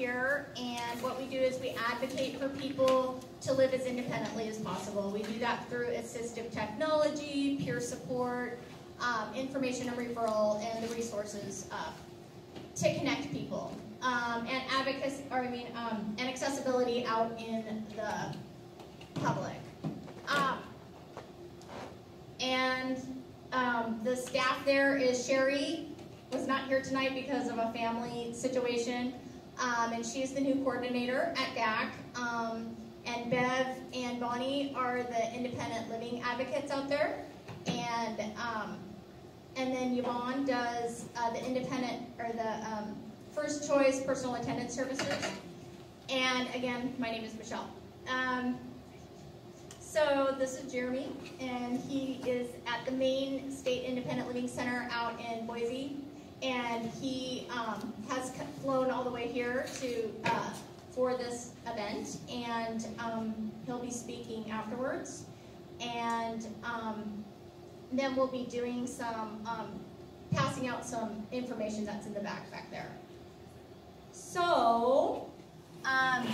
here. And what we do is we advocate for people to live as independently as possible. We do that through assistive technology, peer support, um, information and referral, and the resources uh, to connect people. Um, and advocacy, or I mean, um, and accessibility out in the public. Um, and um, the staff there is Sherry, was not here tonight because of a family situation, um, and she's the new coordinator at DAC. Um, and Bev and Bonnie are the independent living advocates out there, and um, and then Yvonne does uh, the independent or the um, first choice personal attendance services. And again, my name is Michelle. Um, so this is Jeremy, and he is at the Maine State Independent Living Center out in Boise, and he um, has flown all the way here to uh, for this event, and um, he'll be speaking afterwards, and um, then we'll be doing some um, passing out some information that's in the back back there. So. Um,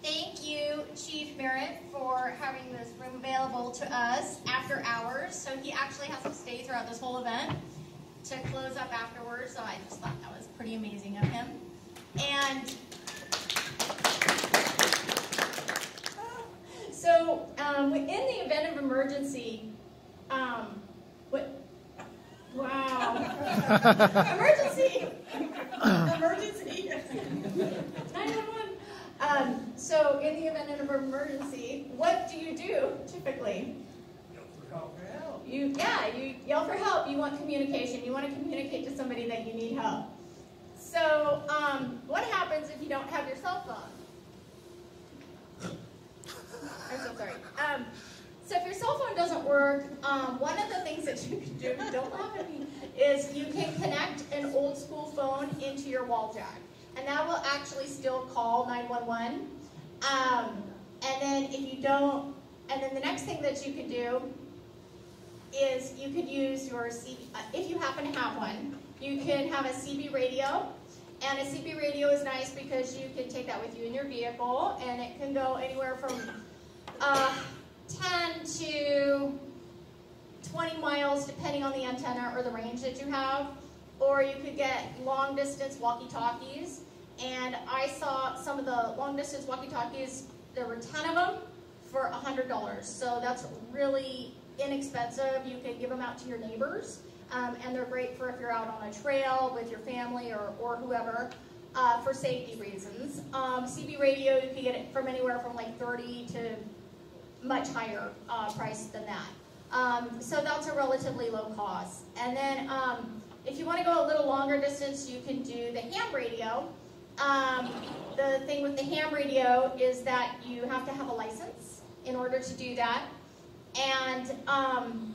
Thank you, Chief Merritt, for having this room available to us after hours. So he actually has to stay throughout this whole event to close up afterwards. So I just thought that was pretty amazing of him. And so um, in the event of emergency, um, what, wow, emergency, emergency, 911. Um, so in the event of emergency, what do you do typically? You, yeah, you yell for help. You want communication. You want to communicate to somebody that you need help. So um, what happens if you don't have your cell phone? I'm so sorry. Um, so if your cell phone doesn't work, um, one of the things that you can do, don't laugh at me, is you can connect an old school phone into your wall jack and that will actually still call 911. Um, and then if you don't, and then the next thing that you can do is you could use your CB, uh, if you happen to have one, you can have a CB radio. And a CB radio is nice because you can take that with you in your vehicle, and it can go anywhere from uh, 10 to 20 miles, depending on the antenna or the range that you have. Or you could get long distance walkie-talkies and I saw some of the long distance walkie-talkies, there were 10 of them for $100. So that's really inexpensive. You can give them out to your neighbors, um, and they're great for if you're out on a trail with your family or, or whoever. Uh, for safety reasons. Um, CB radio, you can get it from anywhere from like 30 to much higher uh, price than that. Um, so that's a relatively low cost. And then um, if you want to go a little longer distance, you can do the ham radio. Um, the thing with the ham radio is that you have to have a license in order to do that. And um,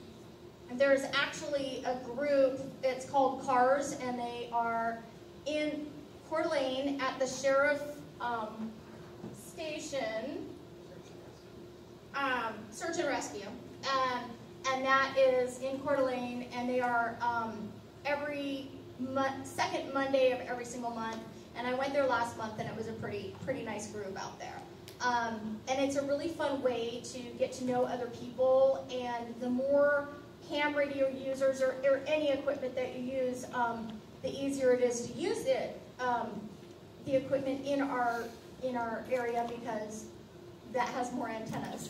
there's actually a group, it's called CARS, and they are in Coeur d'Alene at the sheriff um, station, um, search and rescue. And, and that is in Coeur d'Alene, and they are um, every second Monday of every single month and I went there last month and it was a pretty, pretty nice group out there. Um, and it's a really fun way to get to know other people and the more ham radio users or, or any equipment that you use, um, the easier it is to use it, um, the equipment in our, in our area because that has more antennas.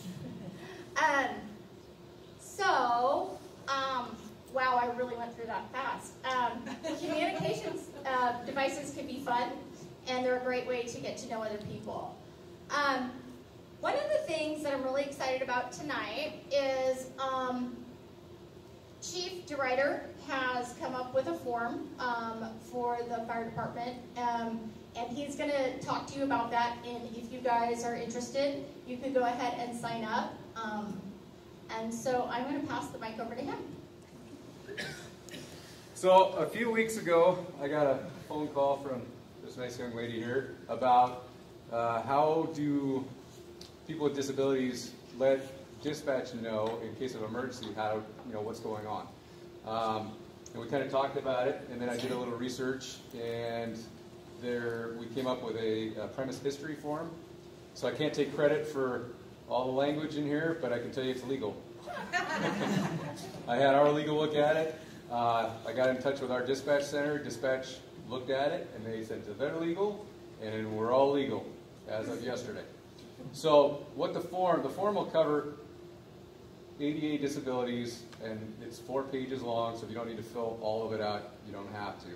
um, so, um, wow, I really went through that fast. Um, communications uh, devices can be fun, and they're a great way to get to know other people. Um, one of the things that I'm really excited about tonight is um, Chief DeRuyter has come up with a form um, for the fire department, um, and he's going to talk to you about that. And if you guys are interested, you could go ahead and sign up. Um, and so I'm going to pass the mic over to him. So a few weeks ago, I got a phone call from this nice young lady here about uh, how do people with disabilities let dispatch know in case of emergency how you know what's going on. Um, And we kind of talked about it, and then I did a little research, and there we came up with a, a premise history form. So I can't take credit for all the language in here, but I can tell you it's legal. I had our legal look at it. Uh, I got in touch with our dispatch center. Dispatch looked at it, and they said they're legal, and we're all legal as of yesterday. So what the form, the form will cover ADA disabilities, and it's four pages long, so if you don't need to fill all of it out, you don't have to.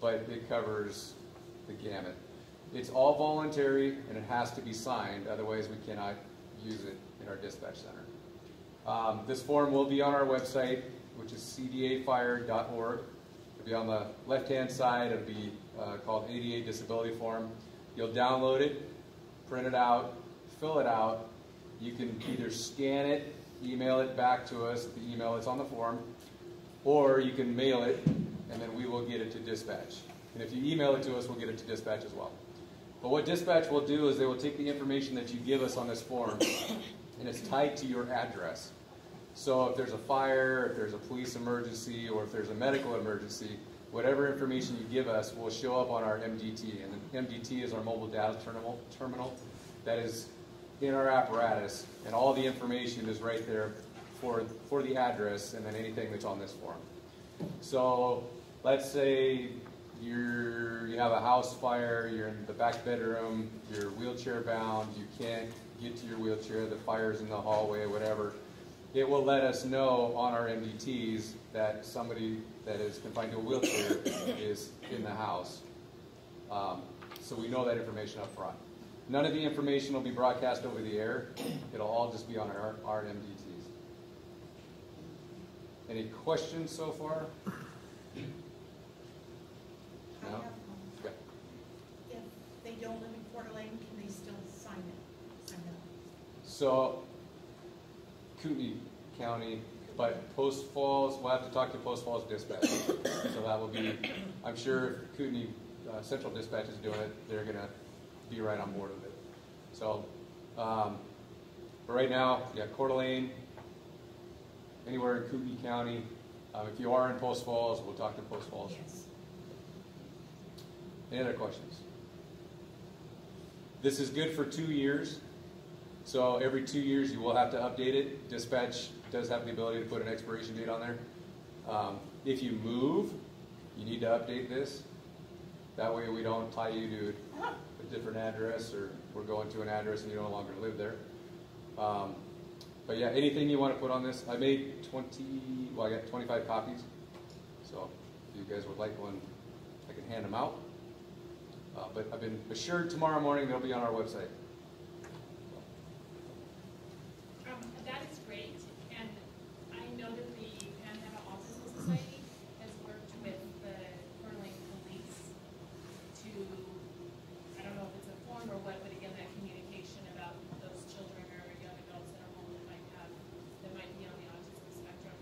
But it covers the gamut. It's all voluntary, and it has to be signed, otherwise we cannot use it in our dispatch center. Um, this form will be on our website, which is cdafire.org. It'll be on the left-hand side. It'll be uh, called ADA Disability Form. You'll download it, print it out, fill it out. You can either scan it, email it back to us, the email that's on the form, or you can mail it, and then we will get it to dispatch. And if you email it to us, we'll get it to dispatch as well. But what dispatch will do is they will take the information that you give us on this form, and it's tied to your address. So if there's a fire, if there's a police emergency, or if there's a medical emergency, whatever information you give us will show up on our MDT. And the MDT is our mobile data terminal, terminal that is in our apparatus, and all the information is right there for, for the address and then anything that's on this form. So let's say you're, you have a house fire, you're in the back bedroom, you're wheelchair bound, you can't get to your wheelchair, the fire's in the hallway, whatever. It will let us know on our MDTs that somebody that is confined to a wheelchair is in the house. Um, so we know that information up front. None of the information will be broadcast over the air. It'll all just be on our, our MDTs. Any questions so far? No? Okay. If they don't live in Coeur d'Alene, can they still sign it? Sign up? So, Kootenai County, but Post Falls, we'll have to talk to Post Falls Dispatch. So that will be, I'm sure if Kootenai uh, Central Dispatch is doing it, they're gonna be right on board with it. So, um, but right now, yeah, Coeur d'Alene, anywhere in Kootenai County. Um, if you are in Post Falls, we'll talk to Post Falls. Yes. Any other questions? This is good for two years. So every two years, you will have to update it. Dispatch does have the ability to put an expiration date on there. Um, if you move, you need to update this. That way we don't tie you to a different address or we're going to an address and you no longer live there. Um, but yeah, anything you want to put on this, I made 20, well, I got 25 copies. So if you guys would like one, I can hand them out. Uh, but I've been assured tomorrow morning they'll be on our website. Um, that is great, and I know that the Panhandle Autism Society has worked with the Coeur d'Alene Police to, I don't know if it's a form or what, but again, that communication about those children or young adults that are home that might have, that might be on the autism spectrum.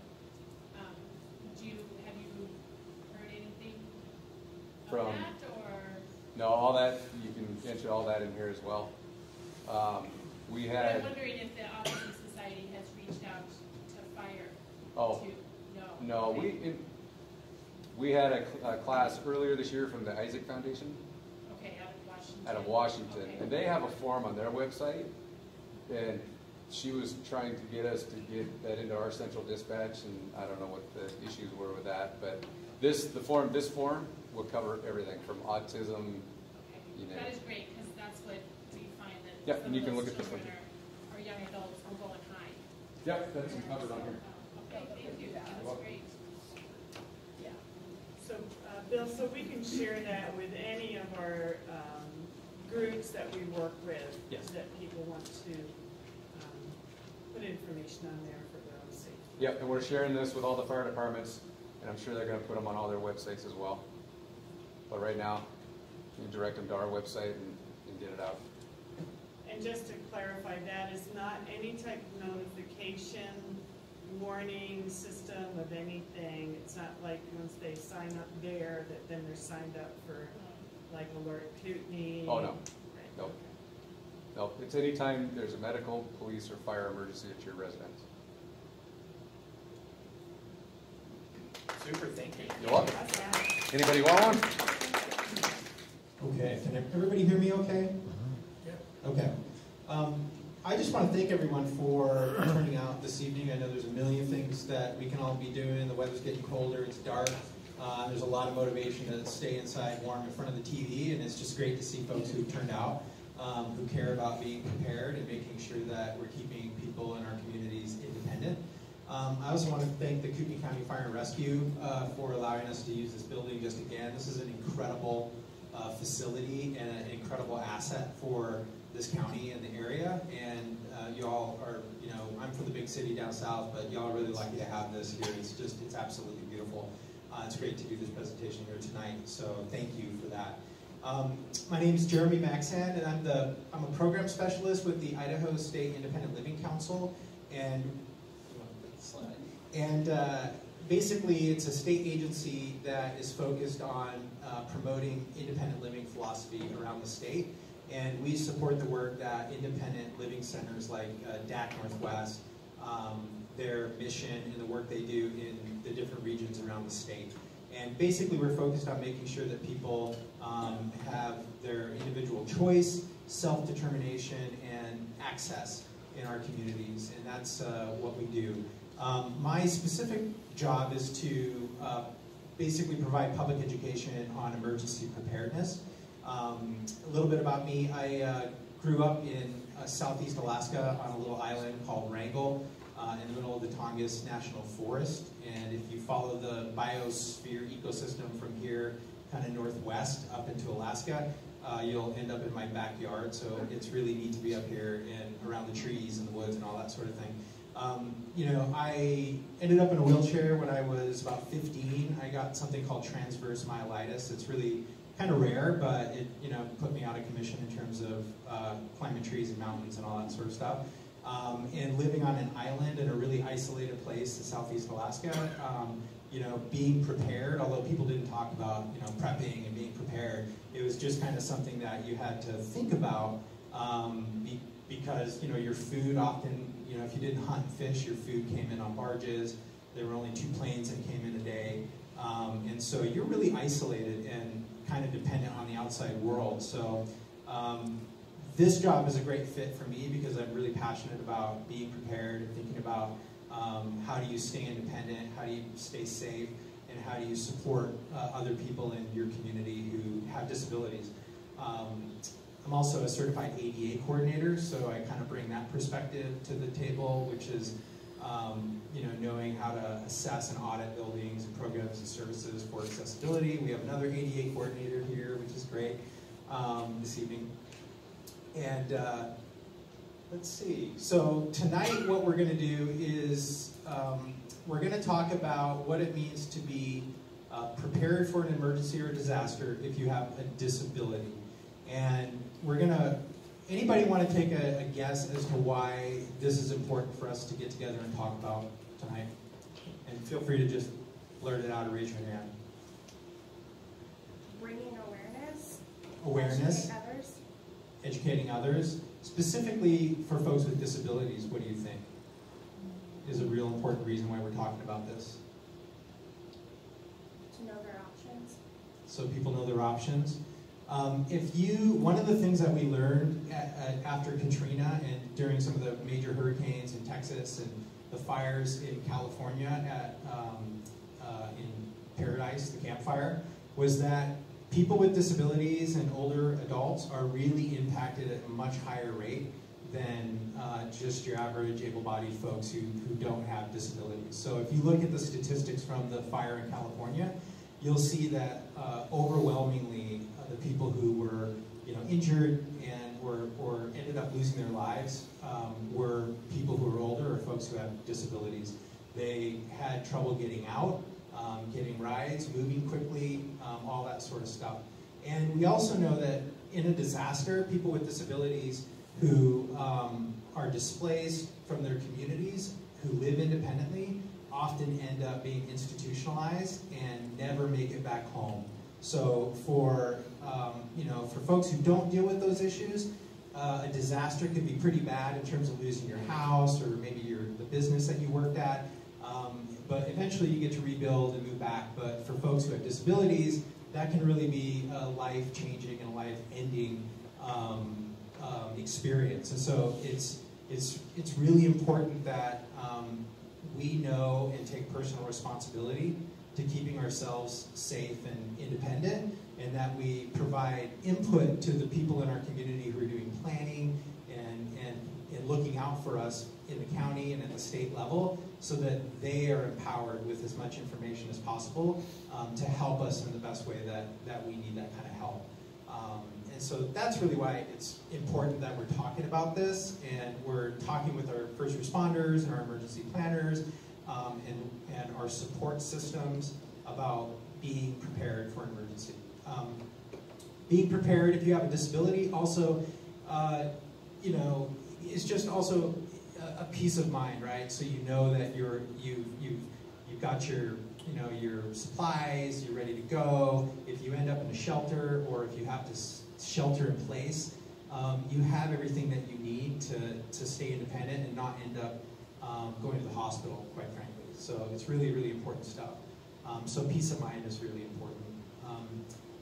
Um, do you, have you heard anything of From-? No, all that, you can enter all that in here as well. Um, we had, I'm wondering if the Autism Society has reached out to fire oh, to, no? no, we, we had a, a class earlier this year from the Isaac Foundation Okay, out of Washington. out of Washington, Okay. and they have a form on their website. And she was trying to get us to get that into our central dispatch, and I don't know what the issues were with that, but this, the form, this form will cover everything from autism, you know. that is great, because that's what we find that Yep, some and you of can look at this one. children are, or young adults will go and hide. Yep, that's covered on here. Okay, thank you, that's great. Yeah. So, uh, Bill, so we can share that with any of our um, groups that we work with? Yes. That people want to um, put information on there for their own safety? Yep, and we're sharing this with all the fire departments, and I'm sure they're gonna put them on all their websites as well. But right now, you direct them to our website and, and get it out. And just to clarify, that is not any type of notification, warning system of anything. It's not like once they sign up there, that then they're signed up for like Alert Kootenai? Oh, no. Right, Nope. No, it's anytime there's a medical, police, or fire emergency at your residence. Super, thank you. You're welcome. Anybody want one? Okay, can everybody hear me okay? Yeah. Okay. Um, I just want to thank everyone for turning out this evening. I know there's a million things that we can all be doing. The weather's getting colder, it's dark. Uh, there's a lot of motivation to stay inside warm in front of the TV, and it's just great to see folks who turned out, um, who care about being prepared and making sure that we're keeping people in our communities independent. Um, I also want to thank the Kootenai County Fire and Rescue uh, for allowing us to use this building just again. This is an incredible uh, facility and an incredible asset for this county and the area. And uh, y'all are, you know, I'm from the big city down south, but y'all are really lucky to have this here. It's just, it's absolutely beautiful. Uh, it's great to do this presentation here tonight, so thank you for that. Um, my name is Jeremy Maxhand, and I'm the I'm a program specialist with the Idaho State Independent Living Council, and and uh, basically it's a state agency that is focused on uh, promoting independent living philosophy around the state, and we support the work that independent living centers like uh, DAC Northwest, um, their mission and the work they do in the different regions around the state. And basically we're focused on making sure that people um, have their individual choice, self-determination, and access in our communities, and that's uh, what we do. Um, my specific job is to uh, basically provide public education on emergency preparedness. Um, a little bit about me, I uh, grew up in uh, southeast Alaska on a little island called Wrangell uh, in the middle of the Tongass National Forest. And if you follow the biosphere ecosystem from here, kind of northwest up into Alaska, uh, you'll end up in my backyard. So it's really neat to be up here and around the trees and the woods and all that sort of thing. Um, you know, I ended up in a wheelchair when I was about 15. I got something called transverse myelitis. It's really kind of rare, but it you know put me out of commission in terms of uh, climbing trees and mountains and all that sort of stuff. Um, and living on an island in a really isolated place in southeast Alaska, um, you know, being prepared, although people didn't talk about, you know, prepping and being prepared, it was just kind of something that you had to think about um, be, because, you know, your food often, you know, if you didn't hunt and fish, your food came in on barges. There were only two planes that came in a day. Um, and so you're really isolated and kind of dependent on the outside world. So um, this job is a great fit for me because I'm really passionate about being prepared and thinking about um, how do you stay independent, how do you stay safe, and how do you support uh, other people in your community who have disabilities. Um, I'm also a certified ADA coordinator, so I kind of bring that perspective to the table, which is um, you know, knowing how to assess and audit buildings and programs and services for accessibility. We have another ADA coordinator here, which is great um, this evening. And uh, let's see. So tonight, what we're going to do is um, we're going to talk about what it means to be uh, prepared for an emergency or disaster if you have a disability. And we're going to Anybody want to take a, a, guess as to why this is important for us to get together and talk about tonight? And feel free to just blurt it out or raise your hand. Bringing awareness. Awareness. Educate others. Educating others. Specifically for folks with disabilities, what do you think is a real important reason why we're talking about this? To know their options. So people know their options. Um, if you, one of the things that we learned at, at, after Katrina and during some of the major hurricanes in Texas and the fires in California at um, uh, in Paradise, the Camp Fire, was that people with disabilities and older adults are really impacted at a much higher rate than uh, just your average able-bodied folks who, who don't have disabilities. So if you look at the statistics from the fire in California, you'll see that uh, overwhelmingly the people who were you know, injured and were, or ended up losing their lives um, were people who were older or folks who have disabilities. They had trouble getting out, um, getting rides, moving quickly, um, all that sort of stuff. And we also know that in a disaster, people with disabilities who um, are displaced from their communities, who live independently, often end up being institutionalized and never make it back home. So for um, you know, for folks who don't deal with those issues, uh, a disaster could be pretty bad in terms of losing your house or maybe your the business that you worked at. Um, but eventually you get to rebuild and move back. But for folks who have disabilities, that can really be a life-changing and life-ending um, um, experience. And so it's, it's, it's really important that um, we know and take personal responsibility to keeping ourselves safe and independent, and that we provide input to the people in our community who are doing planning and, and, and looking out for us in the county and at the state level so that they are empowered with as much information as possible um, to help us in the best way that, that we need that kind of help. Um, and so that's really why it's important that we're talking about this and we're talking with our first responders and our emergency planners um, and, and our support systems about being prepared for an emergency. Um, being prepared if you have a disability also, uh, you know, is just also a, peace of mind, right? So you know that you're, you, you've, you've got your, you know, your supplies, you're ready to go. If you end up in a shelter or if you have to shelter in place, um, you have everything that you need to, to stay independent and not end up um, going to the hospital, quite frankly. So it's really, really important stuff. Um, so peace of mind is really important. Um,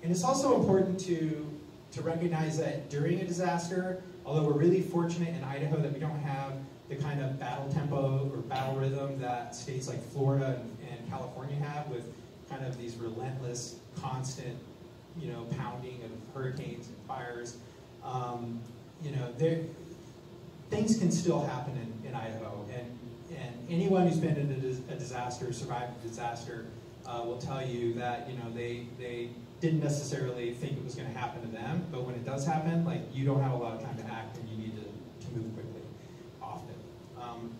and it's also important to, to recognize that during a disaster, although we're really fortunate in Idaho that we don't have the kind of battle tempo or battle rhythm that states like Florida and, and California have with kind of these relentless, constant, you know, pounding of hurricanes and fires. Um, you know, there, things can still happen in, in Idaho, and and anyone who's been in a, a disaster, survived a disaster, uh, will tell you that you know they they didn't necessarily think it was going to happen to them, but when it does happen, like you don't have a lot of time to act, and you need to, to move quickly, often. Um,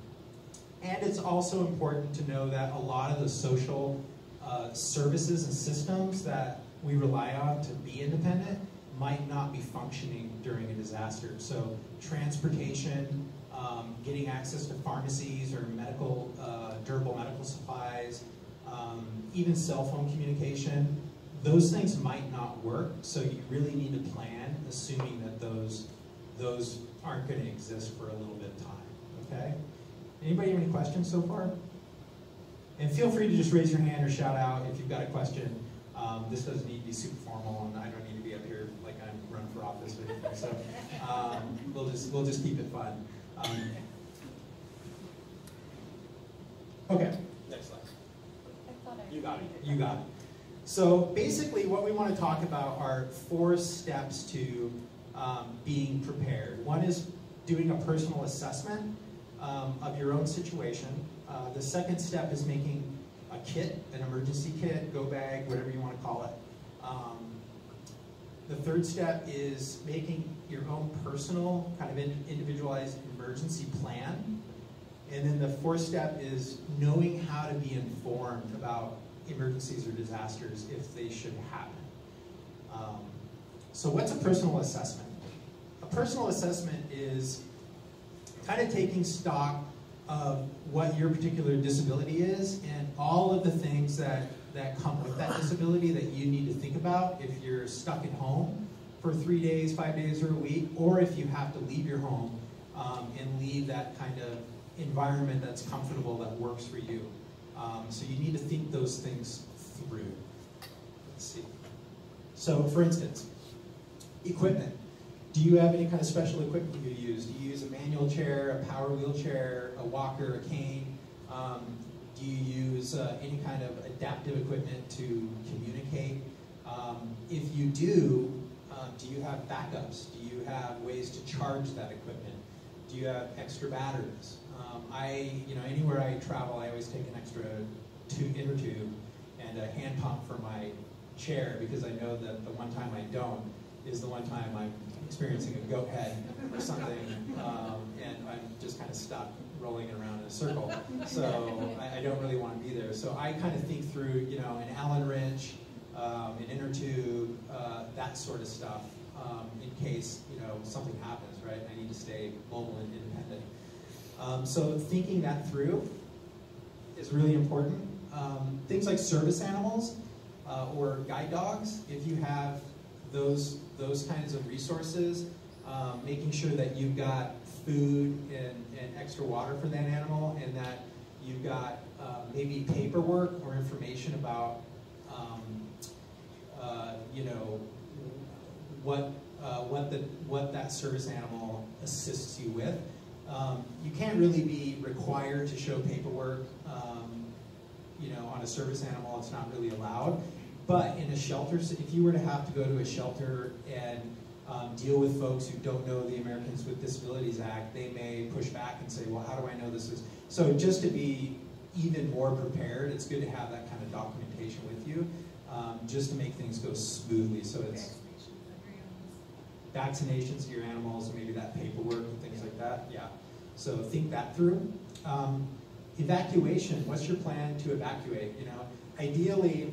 and it's also important to know that a lot of the social uh, services and systems that we rely on to be independent might not be functioning during a disaster. So transportation, um, getting access to pharmacies or medical, uh, durable medical supplies, um, even cell phone communication, those things might not work, so you really need to plan, assuming that those, those aren't going to exist for a little bit of time, okay? Anybody have any questions so far? And feel free to just raise your hand or shout out if you've got a question. Um, this doesn't need to be super formal, and I don't need to be up here like I'm running for office or anything. So um, we'll just we'll just keep it fun. Um, okay, next slide. You got it. You got it. So basically, what we want to talk about are four steps to um, being prepared. One is doing a personal assessment um, of your own situation. Uh, the second step is making a kit, an emergency kit, go bag, whatever you want to call it. Um, the third step is making your own personal, kind of individualized emergency plan. And then the fourth step is knowing how to be informed about emergencies or disasters if they should happen. Um, so what's a personal assessment? A personal assessment is kind of taking stock of what your particular disability is and all of the things that, that come with that disability that you need to think about if you're stuck at home for three days, five days, or a week, or if you have to leave your home um, and leave that kind of environment that's comfortable, that works for you. Um, so you need to think those things through. Let's see. So for instance, equipment. Do you have any kind of special equipment you use? Do you use a manual chair, a power wheelchair, a walker, a cane? Um, do you use uh, any kind of adaptive equipment to communicate? Um, if you do, uh, do you have backups? Do you have ways to charge that equipment? Do you have extra batteries? Um, I, you know, anywhere I travel, I always take an extra inner tube and a hand pump for my chair because I know that the one time I don't is the one time I'm experiencing a goat head or something, um, and I'm just kind of stuck rolling around in a circle. So I, I, don't really want to be there. So I kind of think through, you know, an Allen wrench, um, an inner tube, uh, that sort of stuff, um, in case, you know, something happens, right? I need to stay mobile and independent. Um, so thinking that through is really important. Um, things like service animals uh, or guide dogs, if you have those, those kinds of resources, um, making sure that you've got food and, and extra water for that animal and that You've got uh, maybe paperwork or information about, um, uh, you know, what uh, what the what that service animal assists you with. Um, you can't really be required to show paperwork. Um, you know, on a service animal, it's not really allowed. But in a shelter, if you were to have to go to a shelter and um, deal with folks who don't know the Americans with Disabilities Act, they may push back and say, well, how do I know this is? So just to be even more prepared, it's good to have that kind of documentation with you, um, just to make things go smoothly. So it's vaccinations of your animals, maybe that paperwork and things like that. Yeah. So think that through. Um, evacuation. What's your plan to evacuate? You know, ideally,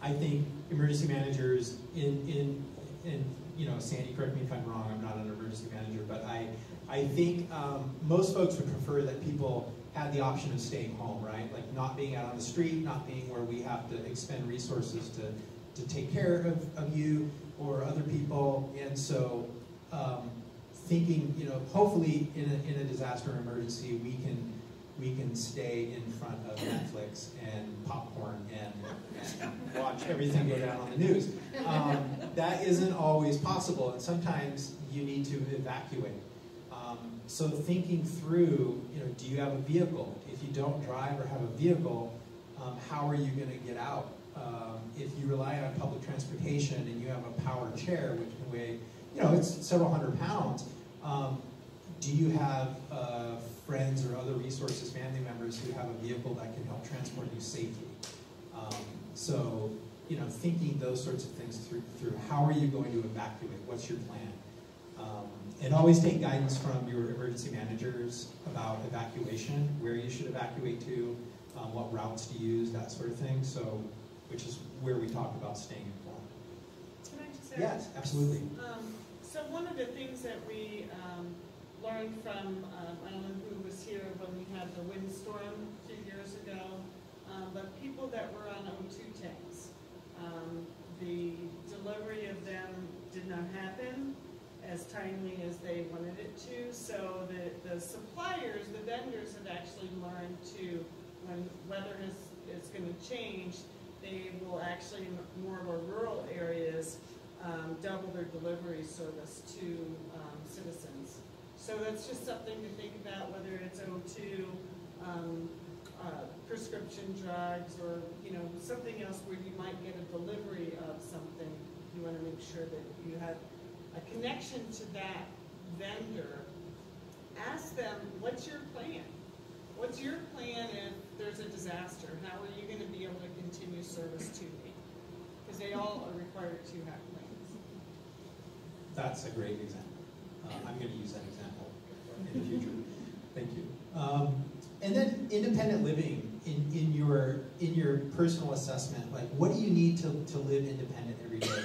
I think emergency managers in in in you know, Sandy, correct me if I'm wrong. I'm not an emergency manager, but I I think um, most folks would prefer that people had the option of staying home, right? Like not being out on the street, not being where we have to expend resources to to take care of, of you or other people. And so um, thinking, you know, hopefully in a, in a disaster emergency, we can we can stay in front of Netflix and popcorn and, and watch everything go down on the news. Um, that isn't always possible, and sometimes you need to evacuate. Um, so thinking through, you know, do you have a vehicle? If you don't drive or have a vehicle, um, how are you going to get out? Um, if you rely on public transportation and you have a power chair, which can weigh, you know, it's several hundred pounds, um, do you have uh, friends or other resources, family members who have a vehicle that can help transport you safely? Um, so, you know, thinking those sorts of things through, through how are you going to evacuate? What's your plan? Um, and always take guidance from your emergency managers about evacuation, where you should evacuate to, um, what routes to use, that sort of thing. So, which is where we talk about staying informed. Can I just add? Yes, absolutely. Um, so one of the things that we um, learned from, um, I who was here when we had the windstorm a few years ago, um, but people that were on O2 tanks, um, the delivery of them did not happen as timely as they wanted it to. So the, the suppliers, the vendors have actually learned to, when weather is, is going to change, they will actually, more of our rural areas, um, double their delivery service to um, citizens. So that's just something to think about, whether it's O2, um, uh, prescription drugs, or you know something else where you might get a delivery of something. You want to make sure that you have a connection to that vendor. Ask them, what's your plan? What's your plan if there's a disaster? How are you going to be able to continue service to me? Because they all are required to have plans. That's a great example. I'm going to use that example in the future. Thank you. Um, and then independent living in, in your in your personal assessment, like what do you need to, to live independent every day?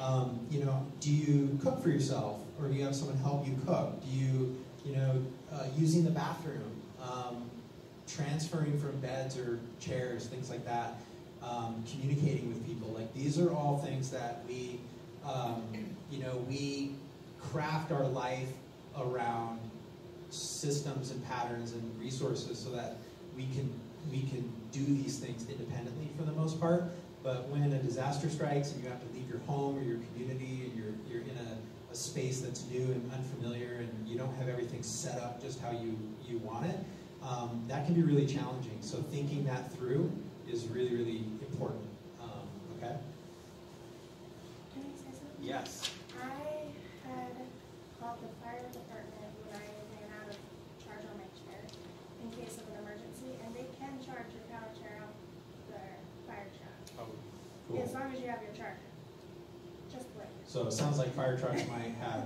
Um, you know, do you cook for yourself, or do you have someone help you cook? Do you you know uh, using the bathroom, um, transferring from beds or chairs, things like that, um, communicating with people. Like these are all things that we um, you know we craft our life around systems and patterns and resources so that we can we can do these things independently for the most part. But when a disaster strikes and you have to leave your home or your community and you're you're in a, a space that's new and unfamiliar and you don't have everything set up just how you you want it, um, that can be really challenging. So thinking that through is really really important. Um, okay. Can I say something? Yes. I had called the fire department when I ran out of charge on my chair in case of an emergency, and they can charge your power chair out their fire truck. Oh, cool. As long as you have your charger. Just wait. So it sounds like fire trucks might have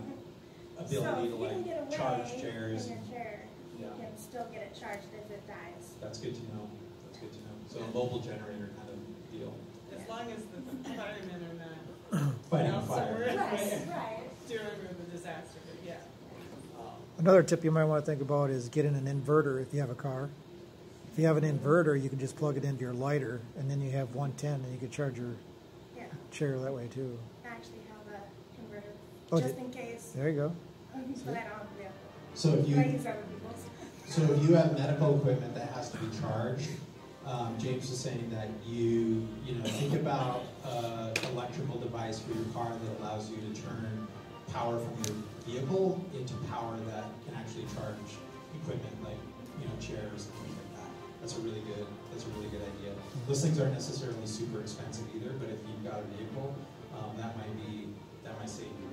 ability to So if you can like get away charge chairs. in your chair, you Yeah. can still get it charged if it dies. That's good to know. That's good to know. So a mobile generator kind of deal. As long as the firemen are not Fighting a fire. somewhere Right, right. during the disaster, but yeah. Oh. Another tip you might want to think about is getting an inverter if you have a car. If you have an inverter, you can just plug it into your lighter, and then you have 110, and you can charge your Yeah, chair that way too. I actually have a converter, Oh, just did- in case, There you go. but I don't have a vehicle. So if you use other people's. So if you have medical equipment that has to be charged, um, James was saying that you, you know, think about an electrical device for your car that allows you to turn power from your vehicle into power that can actually charge equipment like, you know, chairs that's a really good. That's a really good idea. Those things aren't necessarily super expensive either, but if you've got a vehicle, um, that might be that might save you